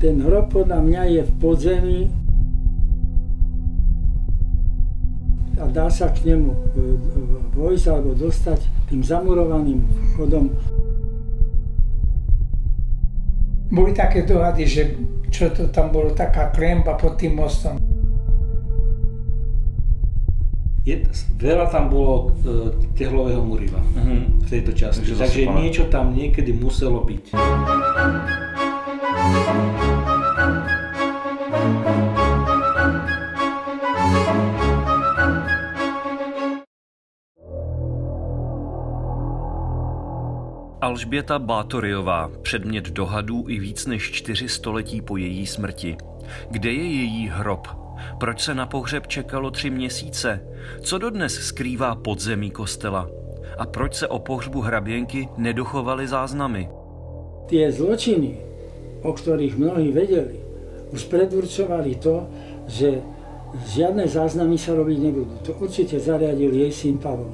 Ten hrob podľa mňa je v podzemí a dá sa k nemu e, vojsť alebo dostať tým zamurovaným vchodom. Boli také dohady, že čo to tam bolo, taká klemba pod tým mostom. Je, veľa tam bolo e, tehlového muriva v tejto časti, Takže takže, niečo tam niekedy muselo byť. Alžběta Bátoriová, předmět dohadů i víc než čtyři století po její smrti. Kde je její hrob? Proč se na pohřeb čekalo tři měsíce? Co dodnes skrývá podzemí kostela? A proč se o pohřbu hraběnky nedochovaly záznamy? Tie zločiny, o ktorých mnohí vedeli, už predurčovali to, že žiadne záznamy sa robiť nebudú. To určite zariadil jej syn Pavol.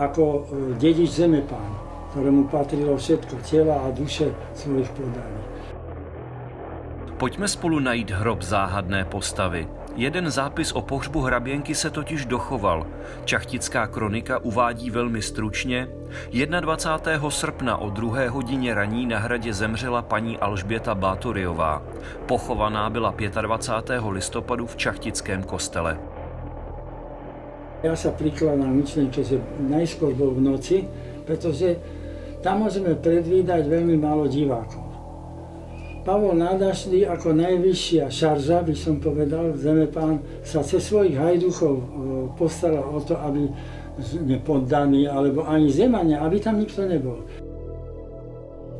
Ako e, dedič zemepán, ktorému patrilo všetko, tela a duše svojich podaní. Pojďme spolu najít hrob záhadné postavy. Jeden zápis o pohřbu hraběnky se totiž dochoval. Čachtická kronika uvádí velmi stručně. 21. srpna o druhé hodině raní na hradě zemřela paní Alžběta Bátoriová. Pochovaná byla 25. listopadu v Čachtickém kostele. Ja sa prikladám myšlienke, že najskôr bol v noci, pretože tam môžeme predvídať veľmi málo divákov. Pavol Nádašný ako najvyššia šarža, by som povedal, zemepán, sa cez svojich hajduchov e, postaral o to, aby nepoddaní, alebo ani zemania, aby tam nikto nebol.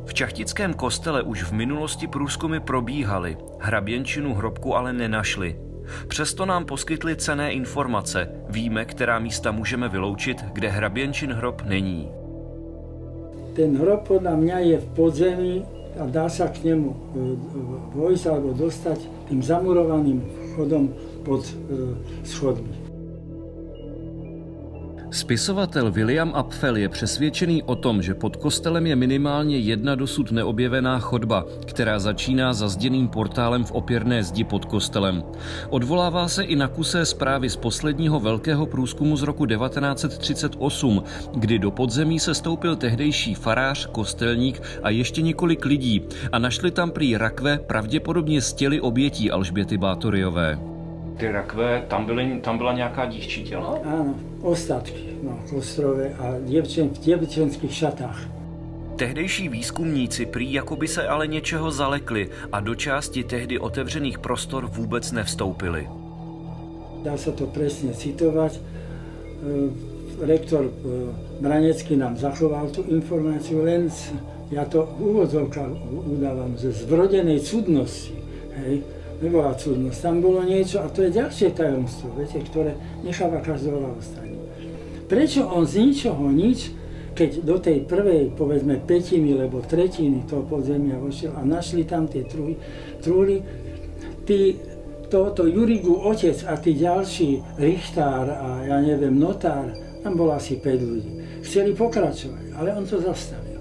V Čachtickém kostele už v minulosti průzkumy probíhaly, hraběnčinu hrobku ale nenašli. Přesto nám poskytli cené informace. Víme, která místa můžeme vyloučit, kde hraběnčin hrob není. Ten hrob podľa mňa je v podzemí a dá sa k nemu e, vojsť alebo dostať tým zamurovaným vchodom pod e, schodmi. Spisovatel William Apfel je přesvědčený o tom, že pod kostelem je minimálně jedna dosud neobjevená chodba, která začíná zazděným portálem v opěrné zdi pod kostelem. Odvolává se i na kusé zprávy z posledního velkého průzkumu z roku 1938, kdy do podzemí se stoupil tehdejší farář, kostelník a ještě několik lidí a našli tam prý rakve pravděpodobně z těly obětí Alžběty Bátoriové. Ty rakve, tam, byly, tam byla nějaká dívčí těla? Áno, ostatky na Kostrove a dievčen, v dievčenských šatách. Tehdejší výzkumníci prý jakoby se ale něčeho zalekli a do části tehdy otevřených prostor vůbec nevstoupili. Dá sa to presne citovať. E, Rektor e, Branecký nám zachoval tú informáciu, len ja to v úvodzovkách udávam, ze zvrodenej cudnosti. Hej, nebola cudnosť, tam bolo niečo a to je ďalšie tajomstvo, viete, ktoré necháva každého ľahostajného. Prečo on z ničoho nič, keď do tej prvej, povedzme, petiny, lebo tretiny toho podzemia vošiel a našli tam tie truhy, truhly, tí, tohoto Jurigu otec a tí ďalší, Richtár a ja neviem, notár, tam bolo asi 5 ľudí. Chceli pokračovať, ale on to zastavil.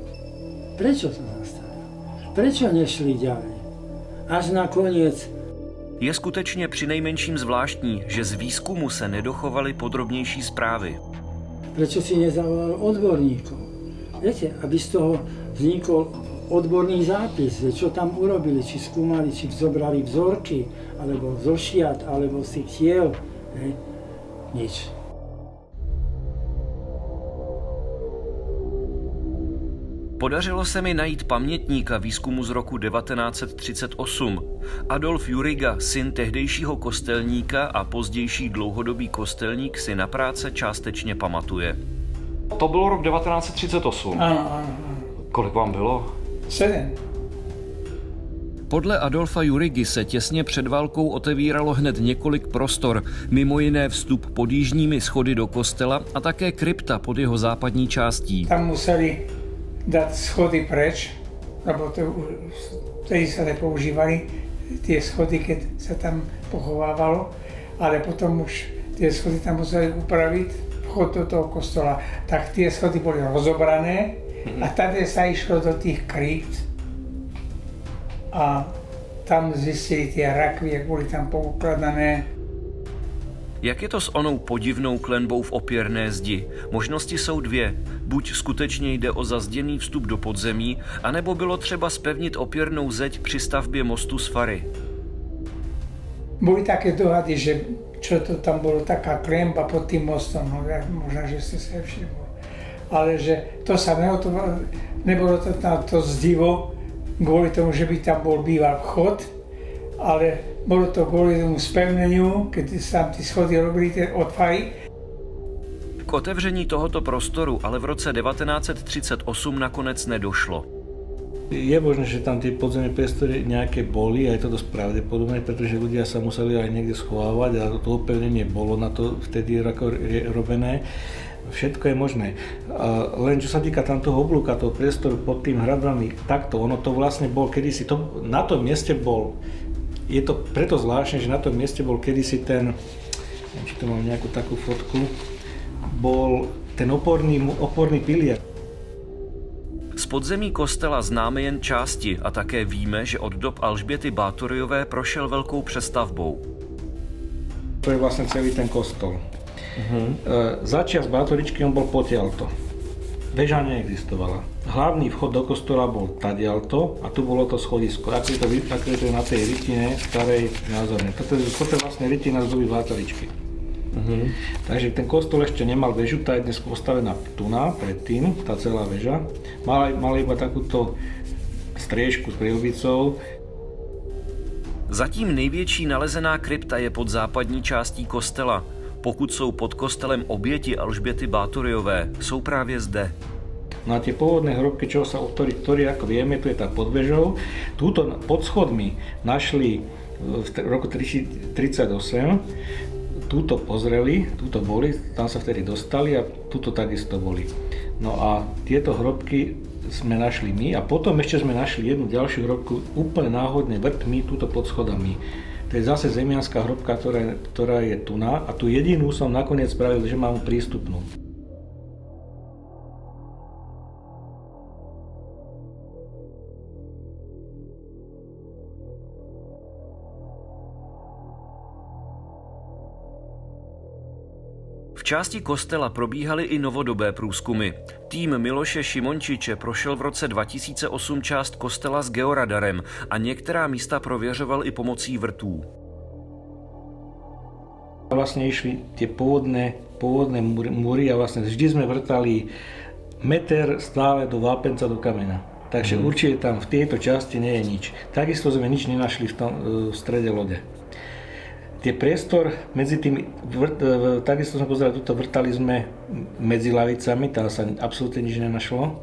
Prečo to zastavil? Prečo nešli ďalej? Až nakoniec Je skutečně přinejmenším zvláštní, že z výzkumu se nedochovaly podrobnější zprávy. Prečo si nezavolal odborníkov. Viete, aby z toho vznikol odborný zápis, čo tam urobili, či skúmali, či zobrali vzorky, alebo zošiat, alebo tých tiel. Hej. Nič. Podařilo se mi najít pamětníka výzkumu z roku 1938. Adolf Juriga, syn tehdejšího kostelníka a pozdější dlouhodobý kostelník si na práce částečně pamatuje. To bylo rok 1938. Áno, áno, áno. Kolik vám bylo? Sedem. Podle Adolfa Jurigy se těsně před válkou otevíralo hned několik prostor, mimo jiné vstup pod jižními schody do kostela a také krypta pod jeho západní částí. Tam museli dať schody preč, lebo to už vtedy sa nepoužívali tie schody, keď sa tam pochovávalo, ale potom už tie schody tam museli upraviť, vchod do toho kostola, tak tie schody boli rozobrané a tady sa išlo do tých krypt a a tam zjistili ty rakvy, jak byly tam poukladané. Jak je to s onou podivnou klenbou v opěrné zdi? Možnosti jsou dvě. Buď skutečně jde o zazděný vstup do podzemí, anebo bylo třeba spevnit opěrnou zeď při stavbě mostu z Fary. Byly také dohady, že čo to tam bylo taká klemba pod tím mostem, no, možná, že jste se všimli. Ale že to se nebylo to na to zdivo, kvůli tomu, že by tam byl býval vchod, ale bylo to kvůli tomu spevneniu, když tam ty schody robili ty odfary. K otevření tohoto prostoru ale v roce 1938 nakonec nedošlo. Je možné, že tam tie podzemné priestory nejaké boli a je to dosť pravdepodobné, pretože ľudia sa museli aj niekde schovávať a to upevnenie bolo na to vtedy robené. Všetko je možné. Len čo sa týka tam toho oblúka, toho priestoru pod tým hradami, takto, ono to vlastne bol kedysi, to, na tom mieste bol, je to preto zvláštne, že na tom mieste bol kedysi ten, neviem, či to mám nejakú takú fotku, bol ten oporný, oporný pilier. Z podzemí kostela známe jen části a také víme, že od dob Alžběty Bátoriové prošel velkou přestavbou. To je vlastně celý ten kostol. Uh-huh. Začiat z Bátoričky on bol potiaľto. Veža neexistovala. Hlavný vchod do kostola bol tadialto a tu bolo to schodisko. Ako je to, ako je to na tej rytine starej názorne. Toto, toto je vlastne rytina z doby Bátoričky. Uh-huh. Takže ten kostol ešte nemal väžu, tá je dnes postavená tu na, predtým, tá celá väža. Mala, mala iba takúto striežku s prielbicou. Zatím největší nalezená krypta je pod západní částí kostela. Pokud jsou pod kostelem oběti Alžběty Bátoriové, jsou právě zde. No a tie pôvodné hrobky, čo sa o ktorých, ktorý, ako vieme, tu je tá pod vežou. Pod schodmi našli v roku 1938 túto pozreli, túto boli, tam sa vtedy dostali a túto takisto boli. No a tieto hrobky sme našli my a potom ešte sme našli jednu ďalšiu hrobku úplne náhodne vrtmi túto pod schodami. To je zase zemianská hrobka, ktorá, ktorá je tu na a tu jedinú som nakoniec spravil, že mám prístupnú. Části kostela probíhaly i novodobé průzkumy. Tým Miloše Šimončiče prošel v roce 2008 část kostela s georadarem a některá místa prověřoval i pomocí vrtů. Vlastne išli tie pôvodné, pôvodné múry a vlastne vždy sme vrtali meter stále do vápenca do kamena. Takže mm. určite tam v tejto časti nie je nič. Takisto sme nič nenašli v, tom, v strede lode. Tie priestor medzi tým, vrt, e, takisto sme pozerali, tuto vrtali sme medzi lavicami, tam sa absolútne nič nenašlo.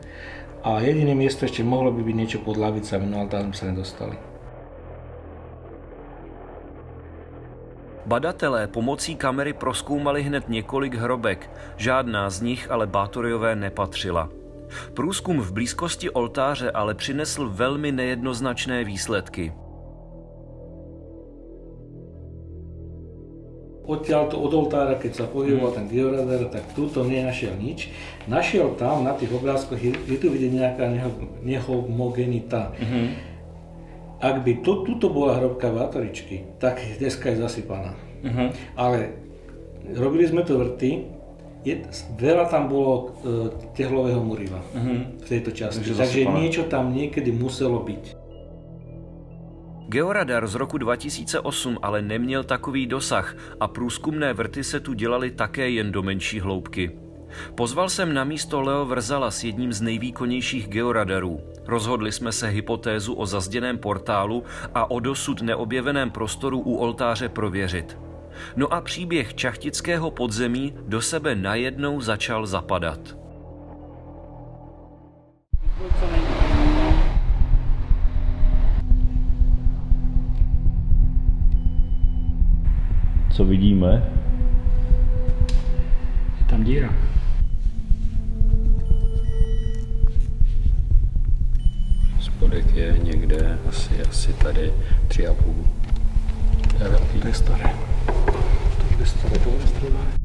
A jediné miesto ešte mohlo by byť niečo pod lavicami, no ale tam sa nedostali. Badatelé pomocí kamery proskoumali hned několik hrobek, žádná z nich ale Bátorjové nepatřila. Průzkum v blízkosti oltáře ale přinesl velmi nejednoznačné výsledky. Odtiaľto od oltára, keď sa pohyboval ten georadar, tak túto nenašiel nič. Našiel tam na tých obrázkoch, je, tu vidieť nejaká neho, nehomogenita. Mm-hmm. Ak by to, tuto bola hrobka Vátoričky, tak dneska je zasypaná. Mm-hmm. Ale robili sme to vrty, je, veľa tam bolo e, tehlového muriva mm-hmm. v tejto časti. Takže, Takže niečo tam niekedy muselo byť. Georadar z roku 2008 ale neměl takový dosah a průzkumné vrty se tu dělaly také jen do menší hloubky. Pozval jsem na místo Leo Vrzala s jedním z nejvýkonnějších georadarů. Rozhodli jsme se hypotézu o zazděném portálu a o dosud neobjeveném prostoru u oltáře prověřit. No a příběh čachtického podzemí do sebe najednou začal zapadat. Co vidíme? Je tam díra. Spodek je někde asi, asi tady tři a půl. To je staré. To je staré, to je staré.